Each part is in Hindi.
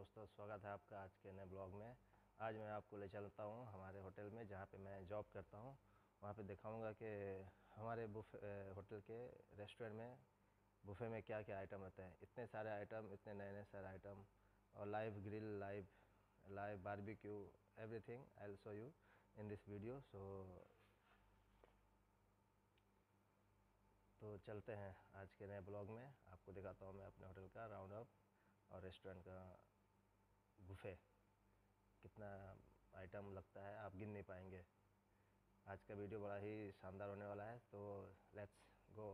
दोस्तों, स्वागत है आपका आज के नए ब्लॉग में। आज मैं आपको ले चलता हूँ हमारे होटल में, जहाँ पे मैं जॉब करता हूँ। वहाँ पे दिखाऊँगा कि हमारे बुफे होटल के रेस्टोरेंट में बुफे में क्या क्या आइटम रहते हैं। इतने सारे आइटम, इतने नए नए सारे आइटम और live grill, live live barbecue, everything I will show you in this video. So तो चलते हैं आज के नए ब्लॉग में। आपको दिखाता हूँ मैं अपने होटल का राउंड अप और रेस्टोरेंट का बुफे कितना आइटम लगता है आप गिन नहीं पाएँगे। आज का वीडियो बड़ा ही शानदार होने वाला है तो लेट्स गो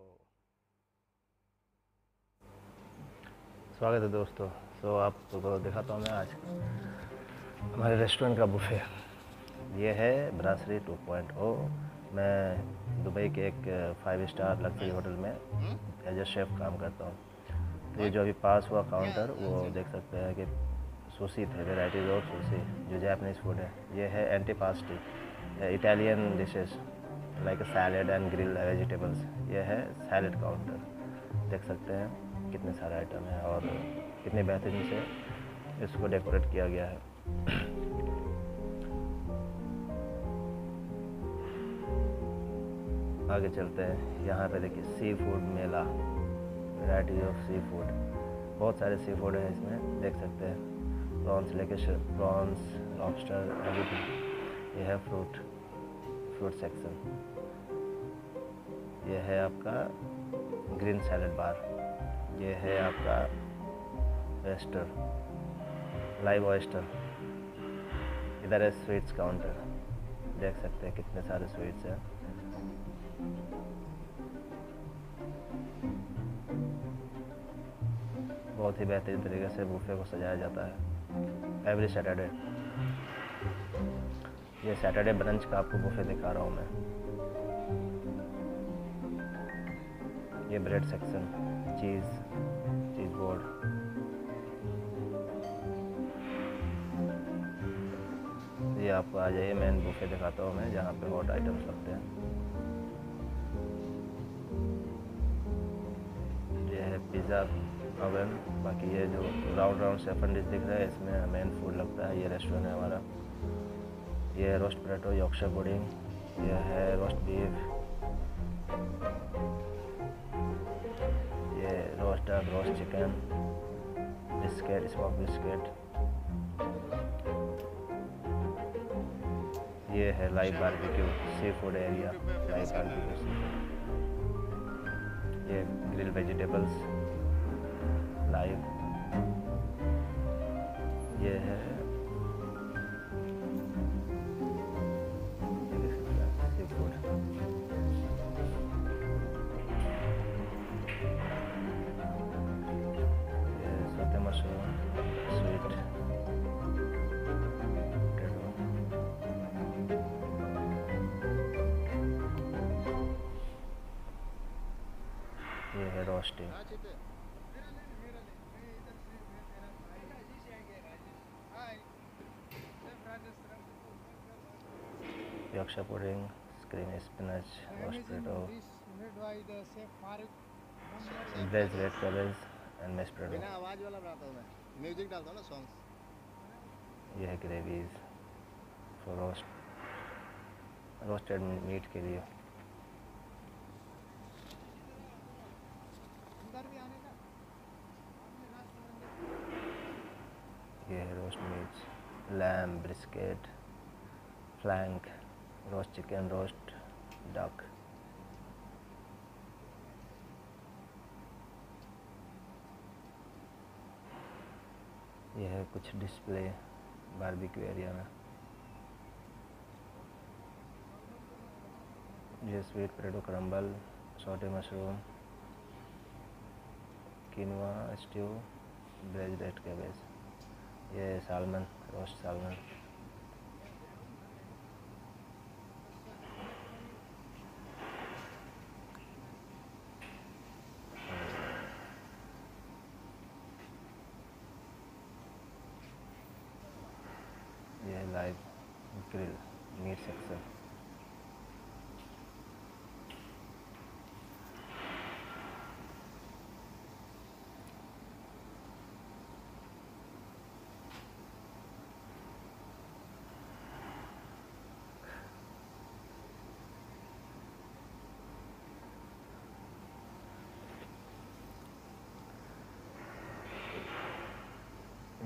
स्वागत है दोस्तों। सो आपको दिखाता हूँ मैं आज हमारे रेस्टोरेंट का बुफे ये है ब्रासरी 2.0 मैं दुबई के एक फाइव स्टार लग्जरी होटल में एज ए शेफ़ काम करता हूँ। तो ये जो अभी पास हुआ काउंटर वो देख सकते हैं कि sushi the varieties of sushi, जो जैपनीज़ फ़ूड है। ये है antipasti Italian dishes like salad and grill vegetables ये है सैलड काउंटर देख सकते हैं कितने सारे आइटम हैं और कितने बेहतरीन से इसको डेकोरेट किया गया है। आगे चलते हैं। यहाँ पे देखिए सी फ़ूड मेला वैरायटी ऑफ़ सी फ़ूड बहुत सारे सी फ़ूड है इसमें, देख सकते हैं। प्रॉन्स लेके प्रॉन्स लॉबस्टर एवरीथिंग ये है फ्रूट फ्रूट सेक्शन ये है आपका ग्रीन सैलड बार ये है आपका वेस्टर लाइव ऑयस्टर इधर है स्वीट्स काउंटर देख सकते हैं कितने सारे स्वीट्स हैं। बहुत ही बेहतरीन तरीके से बूफे को सजाया जाता है। एवरी सैटरडे ये सैटरडे ब्रंच का आपको बुफे दिखा रहा हूँ मैं। ये bread section cheese cheese board ये आपको आ जाइए मेन बुफे दिखाता हूँ मैं, जहाँ पे हॉट आइटम्स लगते हैं। ये है पिज़्ज़ा ओवन बाकी ये जो राउंड राउंड से डिश दिख रहा है, इसमें मेन फ़ूड लगता है, ये रेस्टोरेंट है हमारा। ये रोस्ट पटेटो यॉक्शर पुडिंग ये है रोस्ट बीफ ये roast duck roast chicken biscuit smoke biscuit ये है live barbecue seafood area live barbecue ये ग्रिल वेजिटेबल्स लाइव ये है। ये है roasting. Yorkshire pudding, creamy spinach, roast potato, veg red cabbage and mashed potato. बनाता हूँ हूँ है gravies for roast roasted meat के लिए ये है roast meat lamb brisket flank roast chicken roast duck. यह है कुछ डिस्प्ले बारबेक्यू एरिया में। ये sweet potato crumble, saute mushroom, quinoa stew braise red cabbage ये salmon, roast salmon. grill meat section.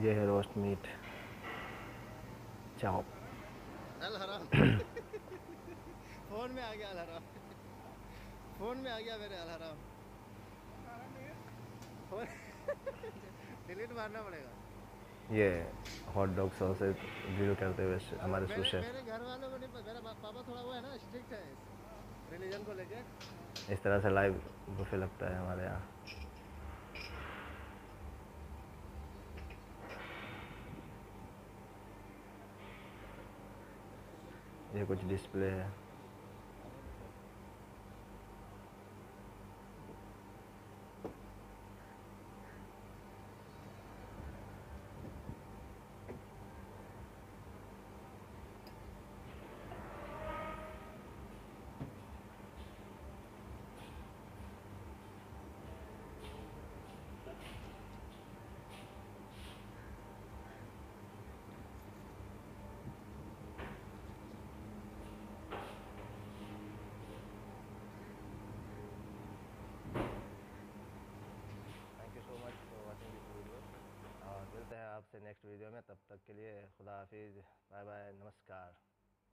यह है रोस्ट मीट चाप अल हराम। फ़ोन में आ गया अल हराम। फ़ोन में आ गया मेरे अल हराम। डिलीट मारना पड़ेगा। ये हॉट डॉग सॉस ग्रिल करते हुए हमारे मेरे, सुशेफ मेरे घर वालों को नहीं पता मेरा पापा थोड़ा वो है ना स्ट्रिक्ट है रिलीजन को लेके। इस तरह से लाइव बुफे लगता है हमारे यहाँ। ये कुछ डिस्प्ले है thank you so much for watching this video और मिलते हैं आपसे नेक्स्ट वीडियो में तब तक के लिए खुदा हाफिज़ बाय बाय नमस्कार।